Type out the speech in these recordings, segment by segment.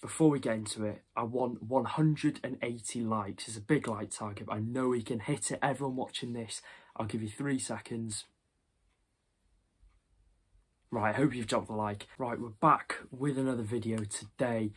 before we get into it, I want 180 likes. It's a big like target, I know we can hit it. Everyone watching this, I'll give you three seconds. Right, I hope you've dropped the like. Right, we're back with another video today.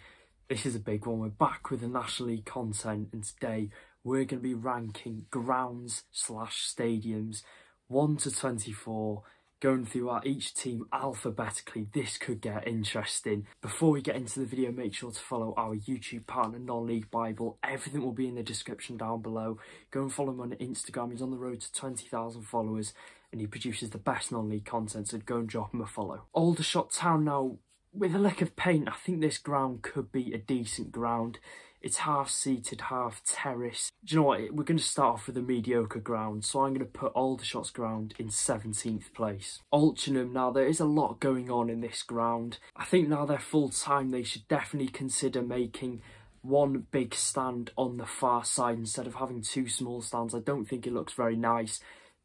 This is a big one. We're back with the National League content, and today we're going to be ranking grounds slash stadiums 1 to 24 going through our each team alphabetically. This could get interesting. Before we get into the video, make sure to follow our YouTube partner, Non-League Bible. Everything will be in the description down below. Go and follow him on Instagram. He's on the road to 20,000 followers and he produces the best non-league content, so go and drop him a follow. Aldershot Town now, with a lick of paint, I think this ground could be a decent ground. It's half seated, half terrace. Do you know what? We're going to start off with a mediocre ground, so I'm going to put Aldershot's ground in 17th place. Altrincham, now there is a lot going on in this ground. I think now they're full time, they should definitely consider making one big stand on the far side instead of having two small stands. I don't think it looks very nice.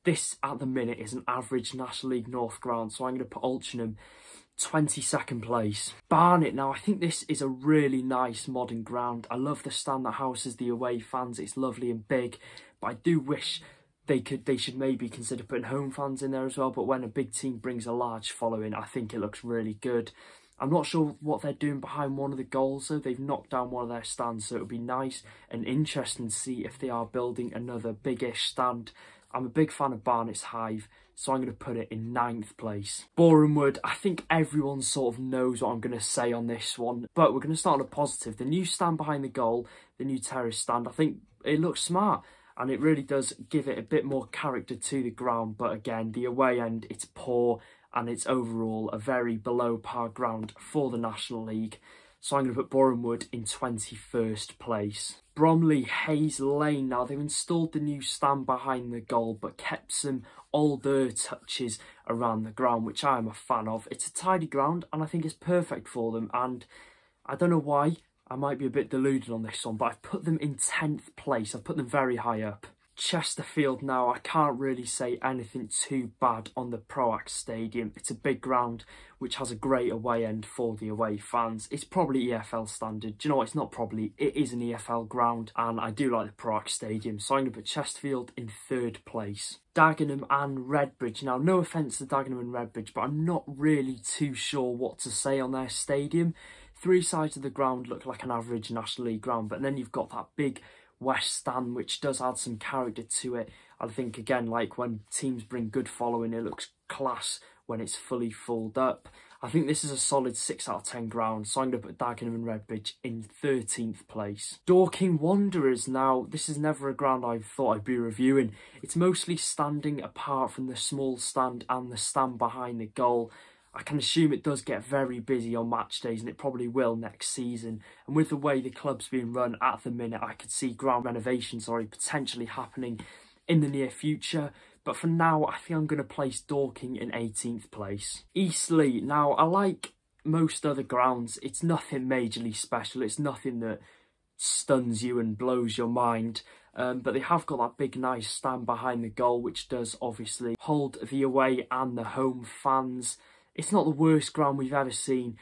This, at the minute, is an average National League North ground, so I'm going to put Altrincham 22nd place. Barnet now, I think this is a really nice modern ground. I love the stand that houses the away fans. It's lovely and big, but I do wish they could they should maybe consider putting home fans in there as well. But when a big team brings a large following, I think it looks really good. I'm not sure what they're doing behind one of the goals though. They've knocked down one of their stands, so it would be nice and interesting to see if they are building another biggish stand. I'm a big fan of Barnet's Hive, so I'm going to put it in ninth place. Borehamwood, I think everyone sort of knows what I'm going to say on this one, but we're going to start on a positive. The new stand behind the goal, the new terrace stand, I think it looks smart and it really does give it a bit more character to the ground, but again, the away end, it's poor and it's overall a very below par ground for the National League. So I'm going to put Borehamwood in 21st place. Bromley Hayes Lane. Now they've installed the new stand behind the goal but kept some older touches around the ground which I'm a fan of. It's a tidy ground and I think it's perfect for them and I don't know why I might be a bit deluded on this one but I've put them in 10th place. I've put them very high up. Chesterfield now, I can't really say anything too bad on the Proact Stadium. It's a big ground which has a great away end for the away fans. It's probably EFL standard. Do you know what? It's not probably, it is an EFL ground and I do like the Proact Stadium. So I'm going to put Chesterfield in third place. Dagenham and Redbridge. Now, no offence to Dagenham and Redbridge, but I'm not really too sure what to say on their stadium. Three sides of the ground look like an average National League ground, but then you've got that big West Stand, which does add some character to it. I think, again, like when teams bring good following, it looks class when it's fully filled up. I think this is a solid 6 out of 10 ground, going to put Dagenham and Redbridge in 13th place. Dorking Wanderers, now, this is never a ground I thought I'd be reviewing. It's mostly standing apart from the small stand and the stand behind the goal. I can assume it does get very busy on match days and it probably will next season. And with the way the club's being run at the minute, I could see ground renovations already potentially happening in the near future. But for now, I think I'm going to place Dorking in 18th place. Eastleigh, now I like most other grounds. It's nothing majorly special. It's nothing that stuns you and blows your mind. Um, but they have got that big nice stand behind the goal which does obviously hold the away and the home fans it's not the worst ground we've ever seen.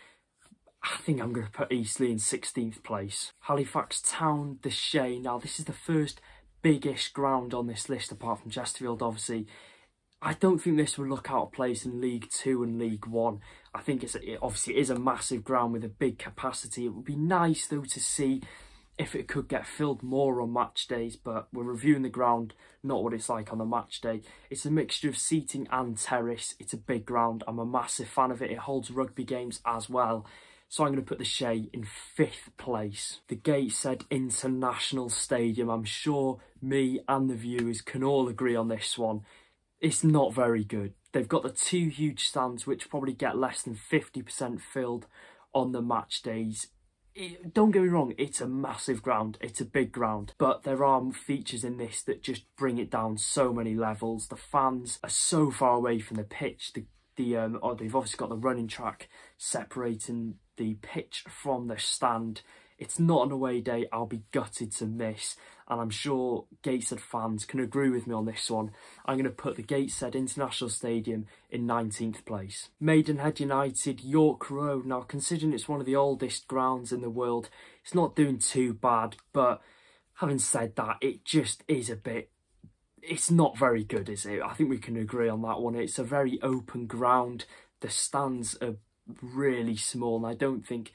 I think I'm going to put Eastleigh in 16th place. Halifax Town, the Shay. Now, this is the first biggish ground on this list, apart from Chesterfield, obviously. I don't think this would look out of place in League Two and League One. I think it's it obviously is a massive ground with a big capacity. It would be nice though to see if it could get filled more on match days, but we're reviewing the ground, not what it's like on the match day. It's a mixture of seating and terrace. It's a big ground. I'm a massive fan of it. It holds rugby games as well. So I'm going to put the Shay in fifth place. The Gateshead International Stadium. I'm sure me and the viewers can all agree on this one. It's not very good. They've got the two huge stands which probably get less than 50% filled on the match days it, don't get me wrong, it's a massive ground, it's a big ground, but there are features in this that just bring it down so many levels. The fans are so far away from the pitch. The the um, oh, they've obviously got the running track separating the pitch from the stand. It's not an away day I'll be gutted to miss, and I'm sure Gateshead fans can agree with me on this one. I'm going to put the Gateshead International Stadium in 19th place. Maidenhead United, York Road. Now, considering it's one of the oldest grounds in the world, it's not doing too bad, but having said that, it just is a bit it's not very good, is it? I think we can agree on that one. It's a very open ground. The stands are really small, and I don't think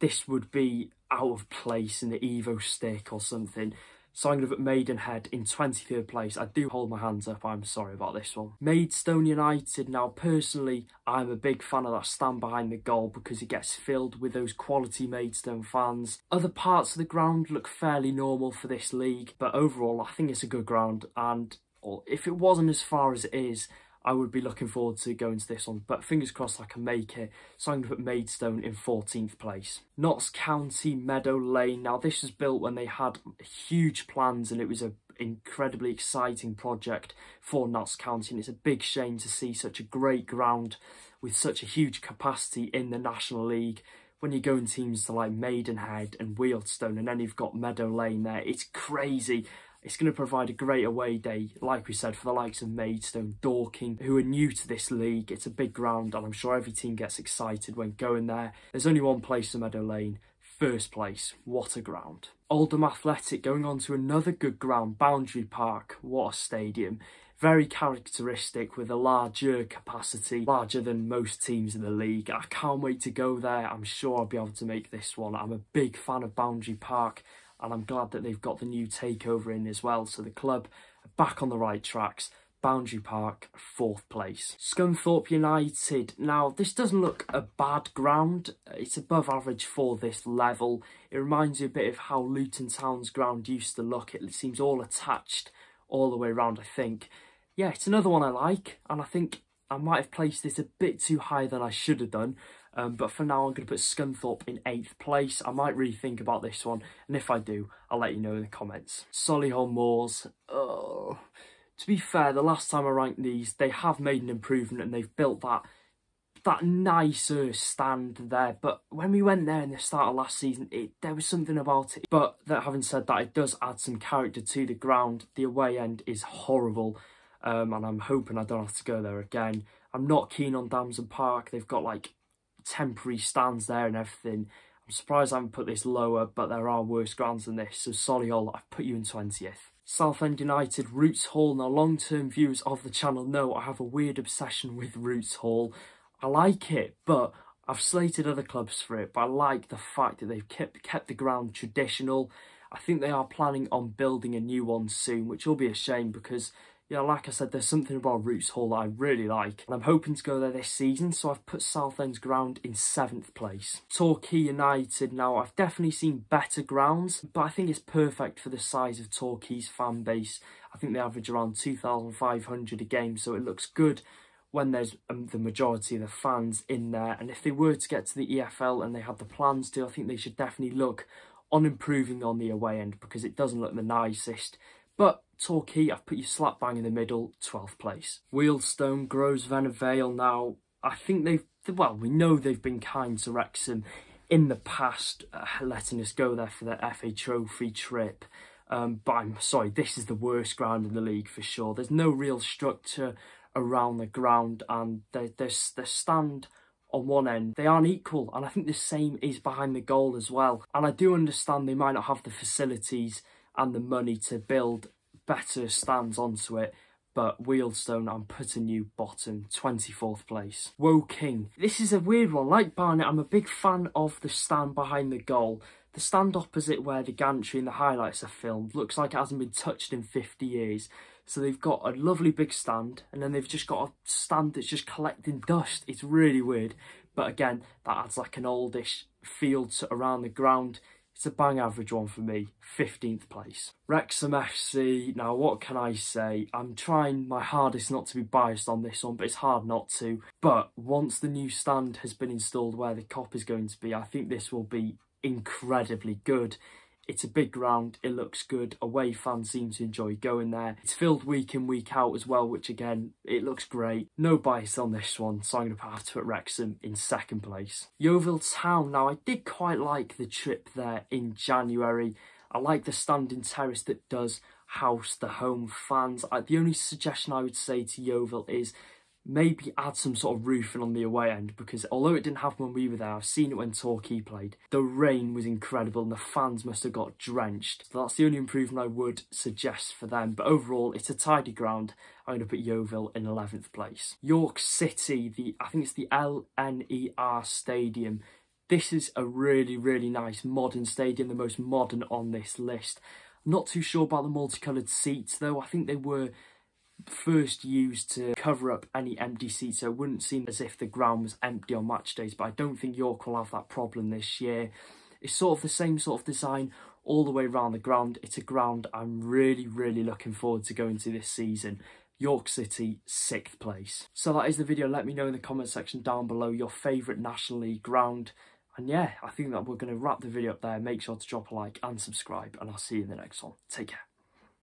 this would be out of place in the Evo-Stik or something. So I'm going to put Maidenhead in 23rd place. I do hold my hands up. I'm sorry about this one. Maidstone United. Now, personally, I'm a big fan of that stand behind the goal because it gets filled with those quality Maidstone fans. Other parts of the ground look fairly normal for this league, but overall, I think it's a good ground. And if it wasn't as far as it is, I would be looking forward to going to this one, but fingers crossed I can make it. So I'm going to put Maidstone in 14th place. Notts County Meadow Lane. Now this was built when they had huge plans and it was an incredibly exciting project for Notts County and it's a big shame to see such a great ground with such a huge capacity in the National League when you go in teams to like Maidenhead and Wealdstone and then you've got Meadow Lane there, it's crazy. It's going to provide a great away day, like we said, for the likes of Maidstone, Dorking, who are new to this league. It's a big ground, and I'm sure every team gets excited when going there. There's only one place in Meadow Lane, first place. What a ground. Oldham Athletic going on to another good ground, Boundary Park. What a stadium. Very characteristic with a larger capacity, larger than most teams in the league. I can't wait to go there. I'm sure I'll be able to make this one. I'm a big fan of Boundary Park and I'm glad that they've got the new takeover in as well. So the club back on the right tracks. Boundary Park, fourth place. Scunthorpe United. Now, this doesn't look a bad ground. It's above average for this level. It reminds you a bit of how Luton Town's ground used to look. It seems all attached all the way around, I think. Yeah, it's another one I like, and I think I might have placed this a bit too high than I should have done. Um, but for now, I'm going to put Scunthorpe in 8th place. I might rethink about this one, and if I do, I'll let you know in the comments. Solihull Moors. Oh. To be fair, the last time I ranked these, they have made an improvement and they've built that that nicer stand there. But when we went there in the start of last season, it there was something about it. But that having said that, it does add some character to the ground. The away end is horrible. Um, and I'm hoping I don't have to go there again. I'm not keen on Damson Park. They've got like temporary stands there and everything. I'm surprised I haven't put this lower, but there are worse grounds than this. So Solihull, I've put you in 20th. Southend United, Roots Hall. Now, long-term viewers of the channel know I have a weird obsession with Roots Hall. I like it, but I've slated other clubs for it, but I like the fact that they've kept, kept the ground traditional. I think they are planning on building a new one soon, which will be a shame because yeah, like I said, there's something about Roots Hall that I really like. And I'm hoping to go there this season, so I've put Southend's ground in 7th place. Torquay United, now I've definitely seen better grounds, but I think it's perfect for the size of Torquay's fan base. I think they average around 2,500 a game, so it looks good when there's um, the majority of the fans in there. And if they were to get to the EFL and they had the plans to, I think they should definitely look on improving on the away end because it doesn't look the nicest. But Torquay, I've put you slap bang in the middle, 12th place. Wealdstone, Grosvenor Vale now, I think they've, well, we know they've been kind to Wrexham in the past, uh, letting us go there for the FA Trophy trip. Um, but I'm sorry, this is the worst ground in the league for sure. There's no real structure around the ground and there's the stand on one end, they aren't equal. And I think the same is behind the goal as well. And I do understand they might not have the facilities and the money to build better stands onto it. But Wealdstone, I'm putting you bottom, 24th place. Woking. This is a weird one. Like Barnet, I'm a big fan of the stand behind the goal. The stand opposite where the gantry and the highlights are filmed looks like it hasn't been touched in 50 years. So they've got a lovely big stand and then they've just got a stand that's just collecting dust. It's really weird. But again, that adds like an oldish feel to around the ground. It's a bang average one for me, 15th place. Wrexham FC, now what can I say? I'm trying my hardest not to be biased on this one, but it's hard not to. But once the new stand has been installed where the Kop is going to be, I think this will be incredibly good. It's a big ground, it looks good, away fans seem to enjoy going there. It's filled week in, week out as well, which again, it looks great. No bias on this one, so I'm going to have to put Wrexham in second place. Yeovil Town, now I did quite like the trip there in January. I like the standing terrace that does house the home fans. I, the only suggestion I would say to Yeovil is maybe add some sort of roofing on the away end because although it didn't happen when we were there, I've seen it when Torquay played. The rain was incredible and the fans must have got drenched. So that's the only improvement I would suggest for them. But overall, it's a tidy ground. I'm going to put Yeovil in 11th place. York City, the I think it's the LNER Stadium. This is a really, really nice modern stadium, the most modern on this list. Not too sure about the multicoloured seats though. I think they were first used to cover up any empty seats so it wouldn't seem as if the ground was empty on match days but I don't think York will have that problem this year. It's sort of the same sort of design all the way around the ground. It's a ground I'm really really looking forward to going to this season. York City, 6th place. So that is the video. Let me know in the comment section down below your favourite National League ground. And yeah, I think that we're going to wrap the video up there. Make sure to drop a like and subscribe and I'll see you in the next one. Take care.